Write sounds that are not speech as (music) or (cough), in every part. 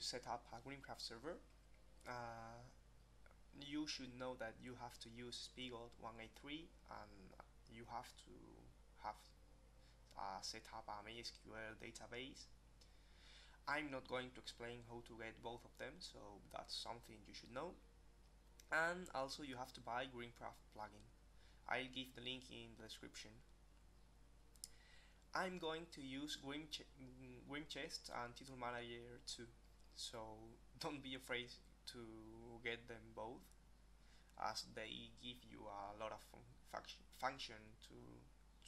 set up a GrimmCraft server. Uh, you should know that you have to use Spigot 183 and you have to have uh, set up a MySQL database. I'm not going to explain how to get both of them, so that's something you should know. And also you have to buy GrimmCraft plugin. I'll give the link in the description. I'm going to use Grim, Ch Grim Chest and Title Manager too, so (laughs) don't be afraid to get them both, as they give you a lot of fun function to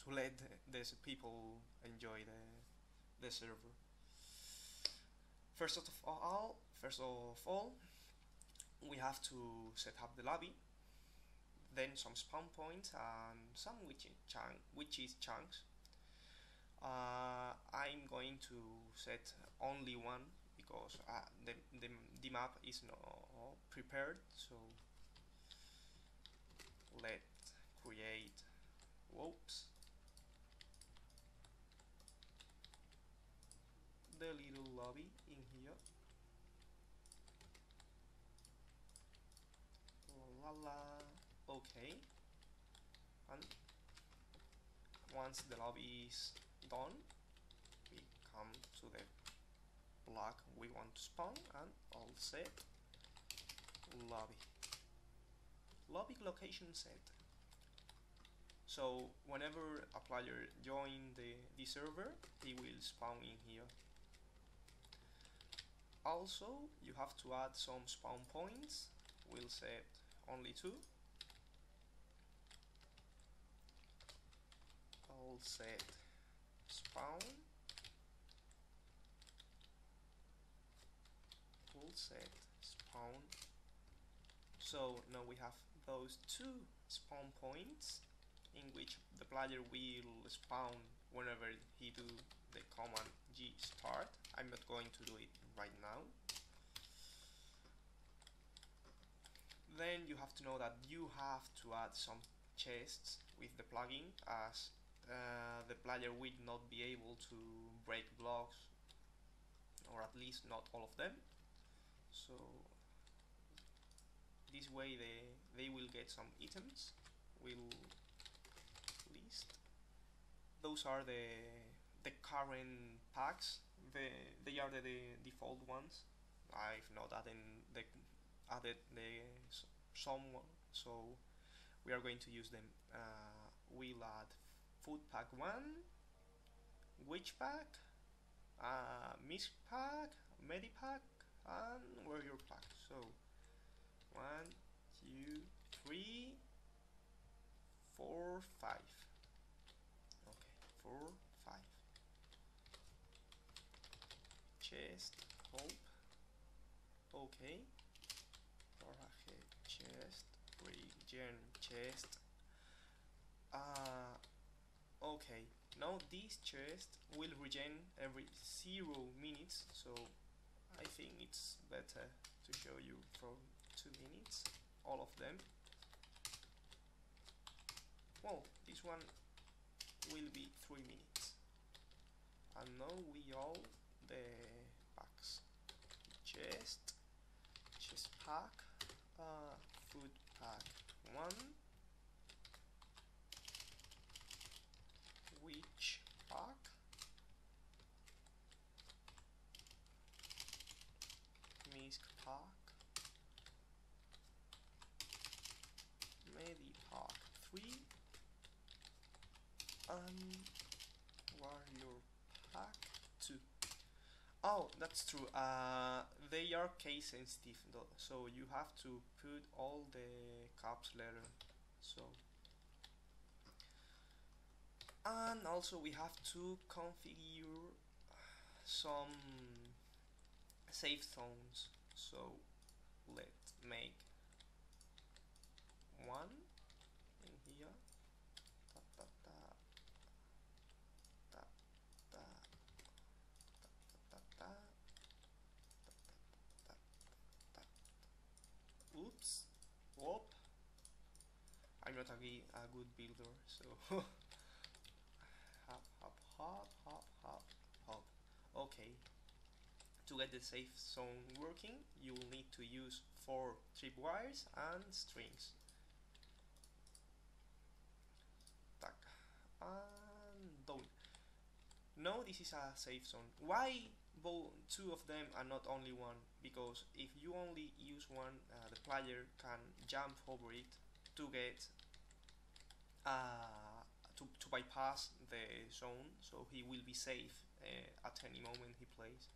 to let these people enjoy the the server. First of all, first of all, we have to set up the lobby, then some spawn points and some witches, witches chunks uh, I'm going to set only one because uh, the, the, the map is not prepared so let's create whoops. The little lobby in here. La la okay. And once the lobby is done we come to the block we want to spawn and all set. Lobby. Lobby location set. So whenever a player join the, the server he will spawn in here. Also you have to add some spawn points. We'll set only two. All set. Spawn set spawn. So now we have those two spawn points in which the player will spawn whenever he do the command g start. I'm not going to do it right now. Then you have to know that you have to add some chests with the plugin as uh, the player will not be able to break blocks or at least not all of them so this way they they will get some items. We'll list. Those are the the current packs. The they are the, the default ones. I've not added the added the some so we are going to use them. Uh, we'll add food pack 1 witch pack uh, mist pack medipack and warrior pack. So one two three four five. Okay four five. Chest hope. Okay. Forehead chest regen chest. Uh okay. Now this chest will regen every zero minutes so I think it's better to show you for two minutes all of them. Well this one will be three minutes. And now we all the packs. Chest chest pack uh, food pack. One witch pack Misk pack Medipack 3 and warrior pack 2 oh that's true. Uh, they are case sensitive though. So you have to put all the caps letter so. And also we have to configure some safe zones. So let's make one not a, a good builder so. (laughs) Hop hop hop hop hop hop okay. To get the safe zone working you will need to use four tripwires and strings. Tac. and done. No this is a safe zone. Why both two of them and not only one? Because if you only use one uh, the player can jump over it to get uh, to, to bypass the zone so he will be safe uh, at any moment he plays.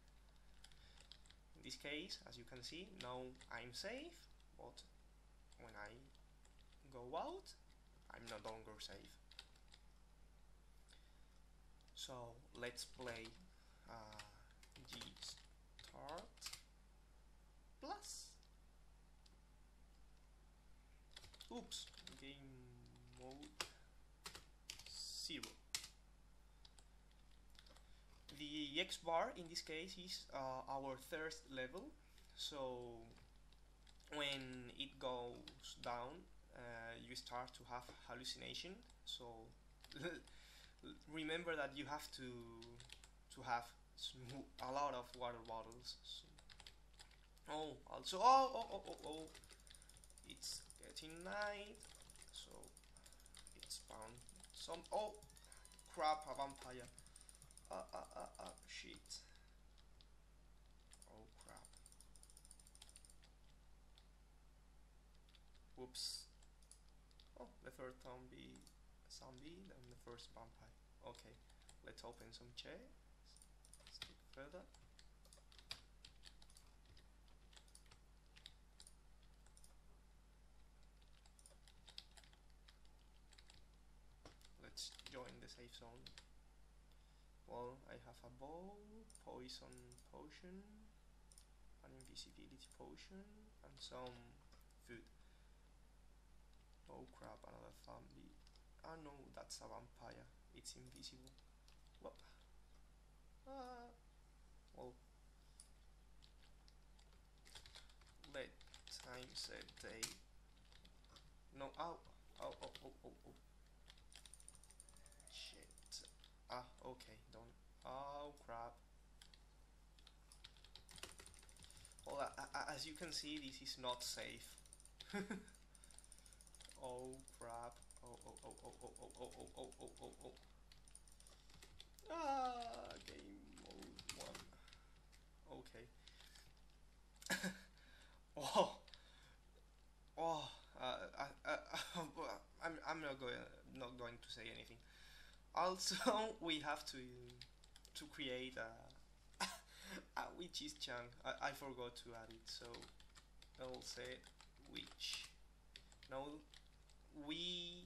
In this case as you can see now I'm safe but when I go out I'm no longer safe. So let's play uh, G start plus. Oops game mode 0 the X bar in this case is uh, our thirst level. So when it goes down uh, you start to have hallucination. So (laughs) remember that you have to to have a lot of water bottles. So oh also oh oh oh oh oh. It's getting night found some oh crap a vampire. Uh uh uh uh shit. Oh crap. Whoops. Oh the third zombie zombie then the first vampire. Okay let's open some chests stick further let's safe zone. Well I have a bow poison potion an invisibility potion and some food. Oh crap another zombie ah no that's a vampire. It's invisible. What ah. Well. Let time set day no ow oh oh oh oh oh shit ah okay don't oh crap well uh, as you can see this is not safe oh crap oh oh oh oh oh oh oh oh oh oh oh oh ah game mode one okay oh oh uh, I, I, I'm, I'm not going not going to say anything also (laughs) we have to to create a (laughs) a witch's chunk I, I forgot to add it so I'll say witch. Now we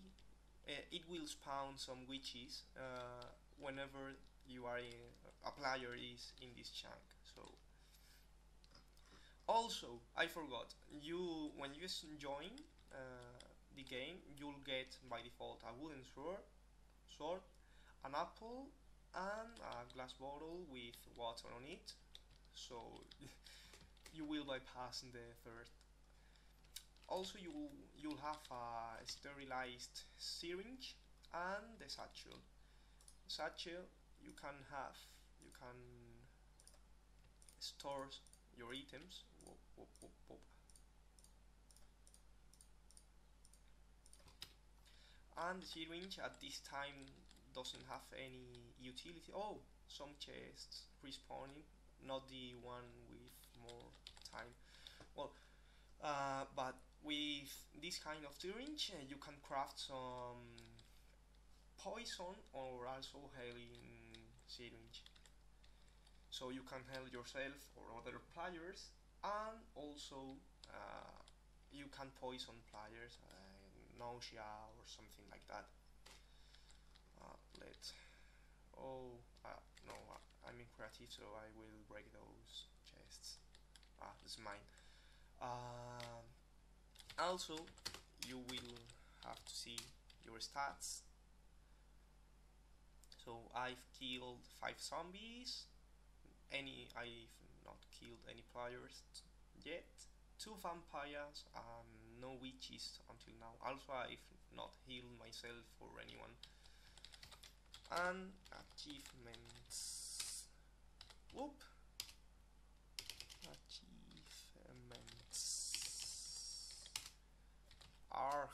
uh, it will spawn some witches uh, whenever you are in a player is in this chunk so. Also I forgot you when you join uh, the game you'll get by default a wooden sword sword an apple and a glass bottle with water on it. So (laughs) you will bypass the third. Also you you'll have a sterilized syringe and the satchel. Satchel you can have you can store your items. Whoop, whoop, whoop, and the syringe at this time doesn't have any utility. Oh some chests respawning not the one with more time. Well uh, but with this kind of syringe uh, you can craft some poison or also healing syringe. So you can heal yourself or other players and also uh, you can poison players uh, nausea or something like that uh, let oh uh, no uh, I'm in creative so I will break those chests. Ah this is mine. Um, also you will have to see your stats. So I've killed 5 zombies. Any I've not killed any players yet. 2 vampires no witches until now. Also I've not healed myself or anyone an achievements. Whoop. Achievements. Are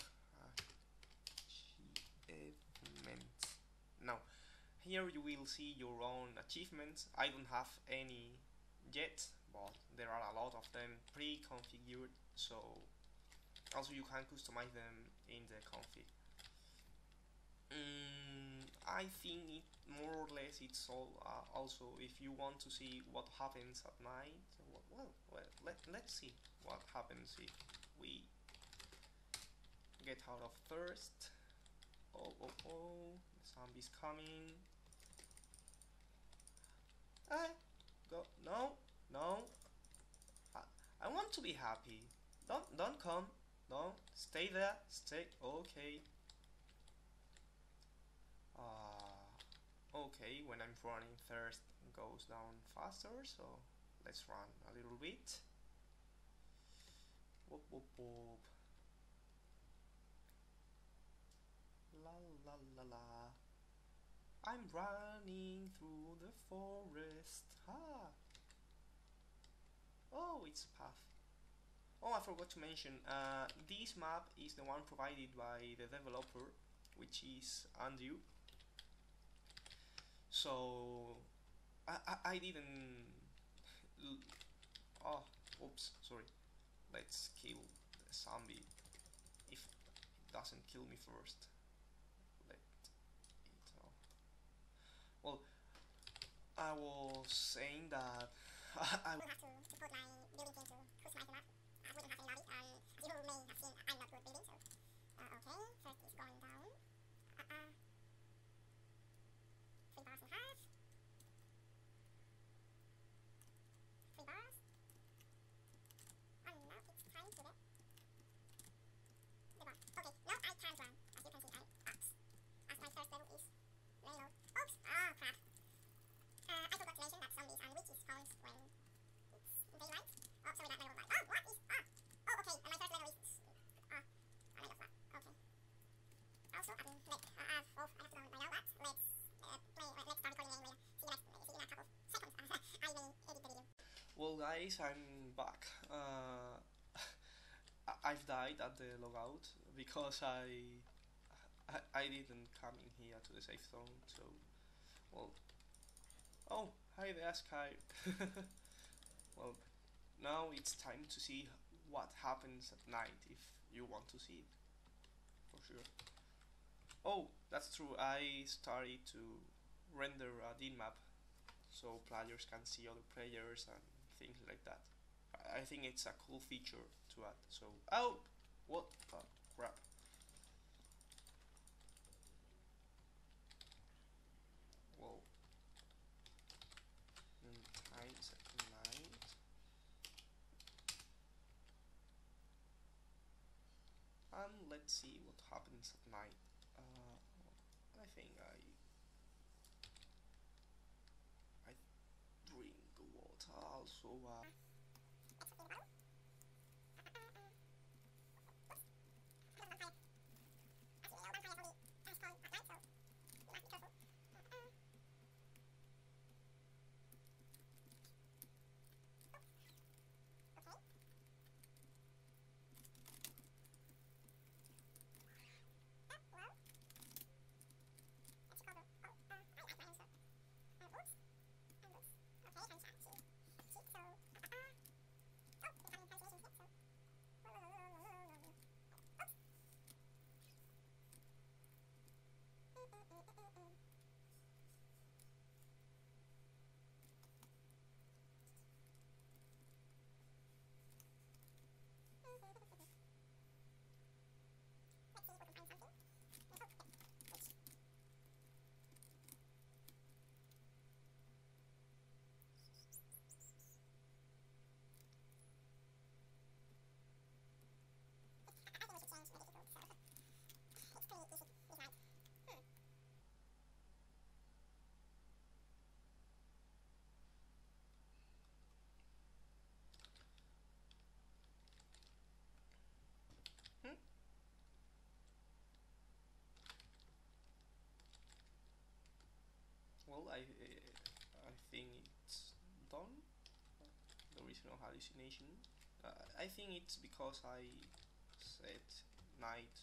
achievements. Now here you will see your own achievements. I don't have any yet but there are a lot of them pre-configured so also you can customize them in the config. Mm I think it more or less it's all uh, also if you want to see what happens at night well well let, let's see what happens if we get out of thirst. Oh oh oh the zombies coming. Ah go no no. I, I want to be happy. Don't don't come. Don't stay there. Stay okay okay when I'm running thirst goes down faster so let's run a little bit. Whoop whoop whoop. La la la la. I'm running through the forest. Ah oh it's a path. Oh I forgot to mention uh, this map is the one provided by the developer which is Andrew so I, I, I didn't oh oops sorry. Let's kill the zombie. If it doesn't kill me first let it well I was saying that (laughs) I, will have to, to put my building map I wouldn't have any lobby you may have seen I'm not good building so uh, okay first going Guys, I'm back. Uh, (laughs) I've died at the logout because I, I, I didn't come in here to the safe zone, so well. Oh, hi there, Sky. (laughs) well, now it's time to see what happens at night if you want to see it, for sure. Oh, that's true. I started to render a Dynmap so players can see other players and things like that. I think it's a cool feature to add. So, oh, what oh, crap. Whoa. Night. And let's see what happens at night. Uh, I think I also uh, well I I think it's done. The original hallucination. Uh, I think it's because I set night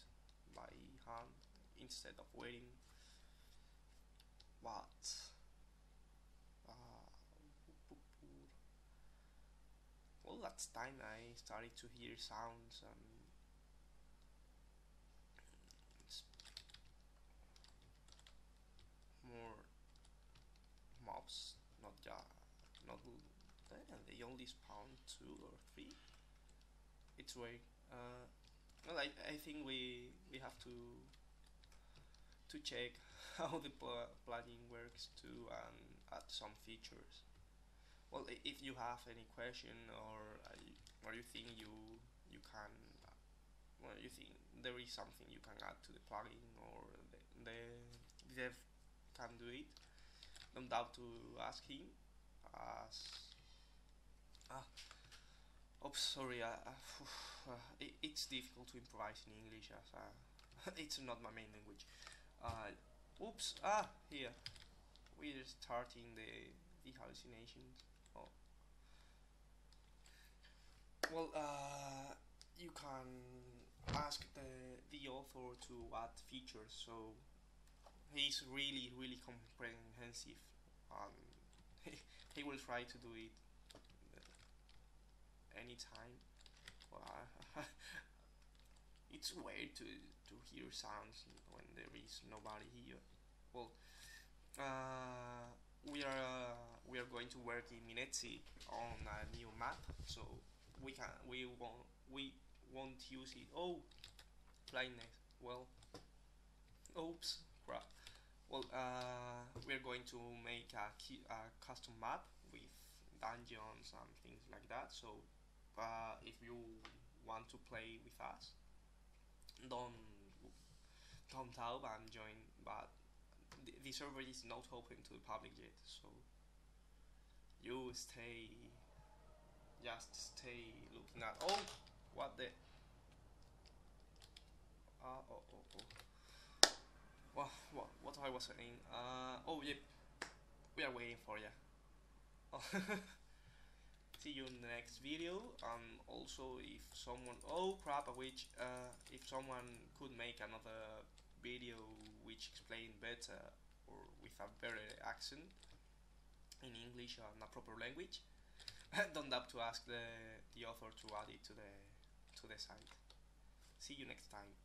by hand instead of waiting but uh, well, that's time I started to hear sounds and it's more mobs, not just not they only spawn two or three. It's way. Uh, well, I, I think we we have to to check (laughs) how the pl- plugin works too and add some features. Well, if you have any question or uh, or you think you you can well you think there is something you can add to the plugin or the, the dev can do it, don't doubt to ask him. As ah, oops, sorry. Uh, uh, it, it's difficult to improvise in English as uh, (laughs) it's not my main language. Uh, oops. Ah, here. We're starting the the hallucinations. Oh. Well, uh, you can ask the the author to add features. So he's really really comprehensive. Um, he, (laughs) he will try to do it uh, anytime. Well, uh, (laughs) it's weird to to hear sounds when there is nobody here. Well, uh, we are uh, we are going to work in Minetsii on a new map, so we can we won't we won't use it. Oh, blindness. Well, oops, crap. Well, uh, we're going to make a, key, a custom map with dungeons and things like that. So, uh, if you want to play with us, don't don't help and join. But the, server is not open to the public yet, so you stay, just stay looking at. Oh, what the? Uh, oh. What, what, what I was saying? Uh, oh, yep. We are waiting for you. (laughs) See you in the next video. Um, also, if someone, oh crap, which, uh, if someone could make another video which explain better or with a better accent in English and a proper language, (laughs) don't have to ask the the author to add it to the to the site. See you next time.